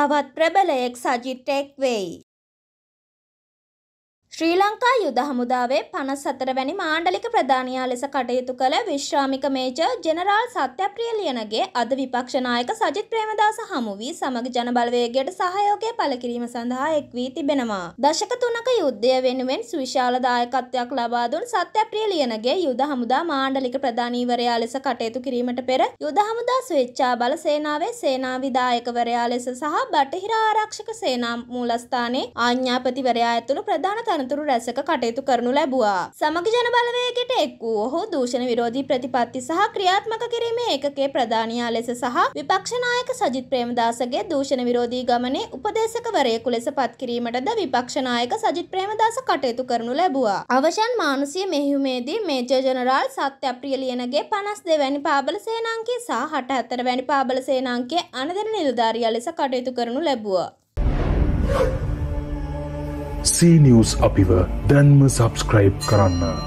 තවත් ප්‍රබලයෙක් සජිත් එක් වෙයි. ශ්‍රී ලංකා යුද හමුදාවේ පනස් සතර වැනි මාණ්ඩලික ප්‍රධානියා ලෙස කටයුතු කළ විශ්‍රාමික මේජර් ජෙනරාල් සත්‍යප්‍රිය ලියනගේ අද විපක්ෂ නායක සජිත් ප්‍රේමදාස හමු වී සමග ජන බලවේගයට සහයෝගය පළ කිරීම සඳහා එක් වී තිබෙනවා. දශක තුනක යුද්ධය වෙනුවෙන් සුවිශාල දායකත්වයක් ලබා දුන් සත්‍යප්‍රිය ලියනගේ යුද හමුදා මාණ්ඩලික ප්‍රධානීවරයා ලෙස කටයුතු කිරීමට පෙර යුද හමුදා ස්වේච්ඡා බල සේනාවේ සේනා විධායකවරයා ලෙස සහ බටහිර ආරක්ෂක සේනා මූලස්ථානයේ ආඥාපතිවරයා ඇතුළු ප්‍රධාන තනතුරු රැසක කටයුතු කරනු ලැබුවා. සමග ජන බලවේගයට එක් වූ ඔහු දූෂණ විරෝධී ප්‍රතිපත්ති සහ ක්‍රියාත්මක කිරීමේ ඒකකයේ ප්‍රධානියා ලෙස සහ විපක්ෂ නායක සජිත් ප්‍රේමදාසගේ දූෂණ විරෝධී ගමනේ උපදේශකවරයෙකු ලෙස පත් කිරීමටද විපක්ෂ නායක සජිත් ප්‍රේමදාස කටයුතු කරනු ලැබුවා. අවසන් මානුෂීය මෙහෙයුමේදී මේජර් ජනරාල් සත්‍යප්‍රිය ලියනගේ 52 වැනි පාබල සේනාංකය සහ 64 වැනි පාබල සේනාංකයේ අනදෙන නිලධාරියා ලෙස කටයුතු කරනු ලැබුවා. සීනිියස් අපිව දැන්ම සබස්ක්‍රයිබ් කරන්න.